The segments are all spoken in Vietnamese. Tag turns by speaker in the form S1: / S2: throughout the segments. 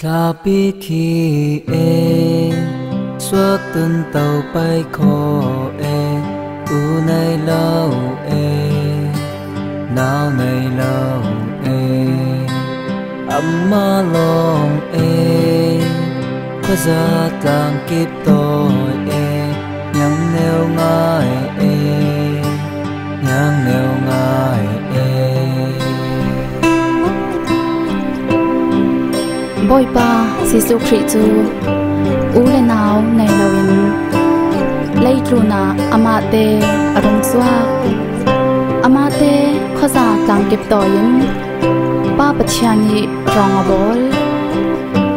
S1: Tla bi ki e Suak tân tàu bay khó e U này lâu e Nào này lâu e Amma long e Qua ra tàng kịp tôi
S2: บอยปาสิสุคริจูอูเลนาวในลาวินไลตรูนาอามาเตอรงสวาอามาเตข้อสาจังเก็บต่อยินป้าปัชญานีรองอบอล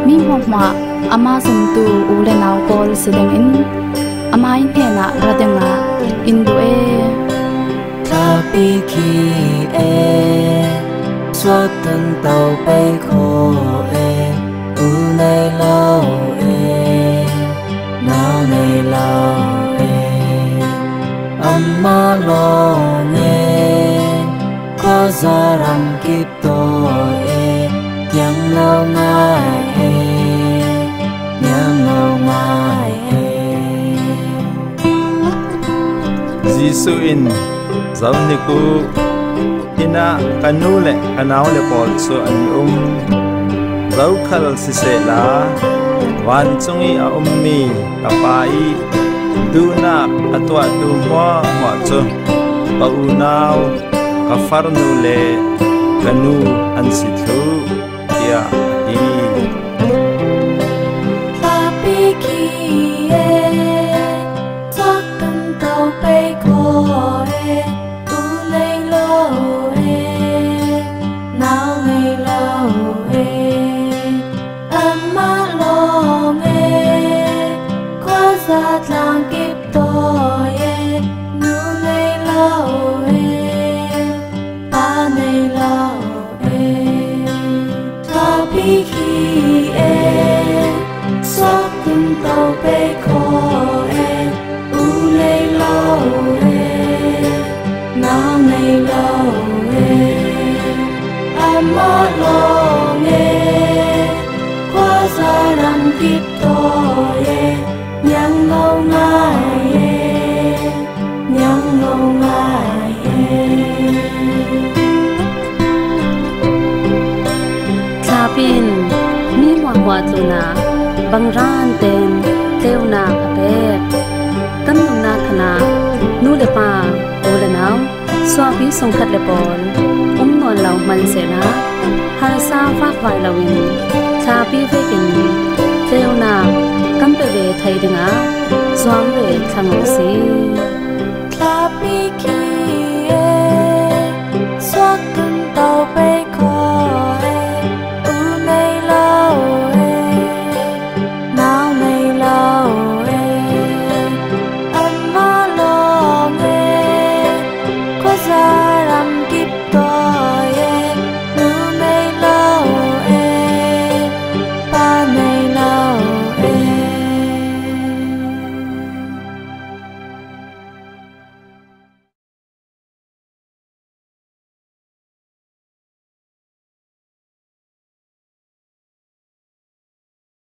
S2: มีหมวหมาอามาสุนตูอูเลนาวบอลเสดงอินอามาอินเทนะระเดงะอินดูเอ
S1: ทาปิคีเอสวดตันเตาไปขอเอ u nay lao e nay lao e amma lo nghe có ra rằng kịp to e nhang lao ngai e nhang lao ngai e
S3: Jesus in zawni ku ina kanule kanawle pol so an um lo khal si se la wan chung i a um mi ka pa atwa tu mo mo chu pa u ka far le kanu an si thu ya i
S4: sát lang kiếp to ye nu nay lo e ta nay lo e ta bi khi tàu pe coi
S5: pin mi lwa kwa tuna bangran ten teuna ape tan na khana nu le pa o le naw swa pi song khat le pon um non law man se na har sa fa khwai law in cha pi fe kin teuna kam pe ve thai dinga zwang ve thang si
S4: tla pi ki